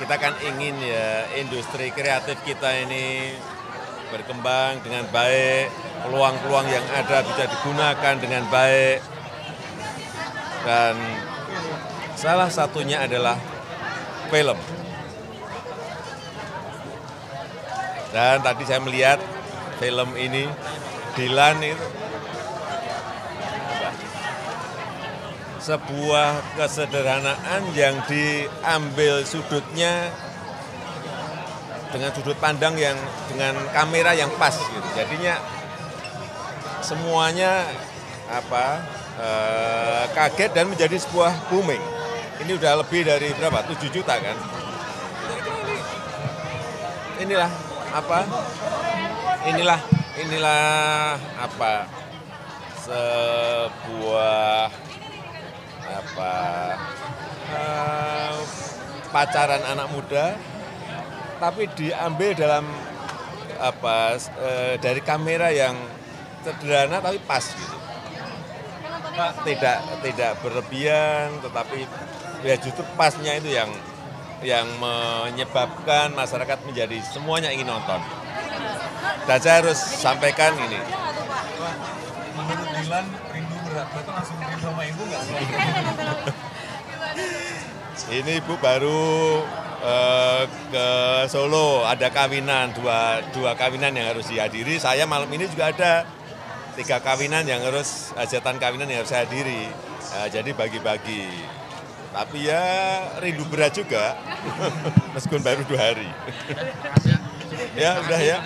kita kan ingin ya industri kreatif kita ini berkembang dengan baik, peluang-peluang yang ada bisa digunakan dengan baik, dan salah satunya adalah film. Dan tadi saya melihat film ini, Dilan itu sebuah kesederhanaan yang diambil sudutnya dengan sudut pandang yang dengan kamera yang pas gitu. Jadinya semuanya apa eh, kaget dan menjadi sebuah booming. Ini udah lebih dari berapa? 7 juta kan? Inilah apa? Inilah inilah apa? Sebuah apa eh, pacaran anak muda tapi diambil dalam apa eh, dari kamera yang sederhana tapi pas gitu. Tidak tidak berlebihan tetapi ya justru pasnya itu yang yang menyebabkan masyarakat menjadi semuanya ingin nonton. Dan saya harus sampaikan ini Dilan, rindu berat. Berarti langsung rindu sama ibu nggak sih? Ini ibu baru eh, ke Solo, ada kawinan, dua, dua kawinan yang harus dihadiri. Saya malam ini juga ada tiga kawinan yang harus, hajatan kawinan yang harus saya hadiri. Eh, jadi bagi-bagi. Tapi ya rindu berat juga, meskipun baru dua hari. ya, udah ya.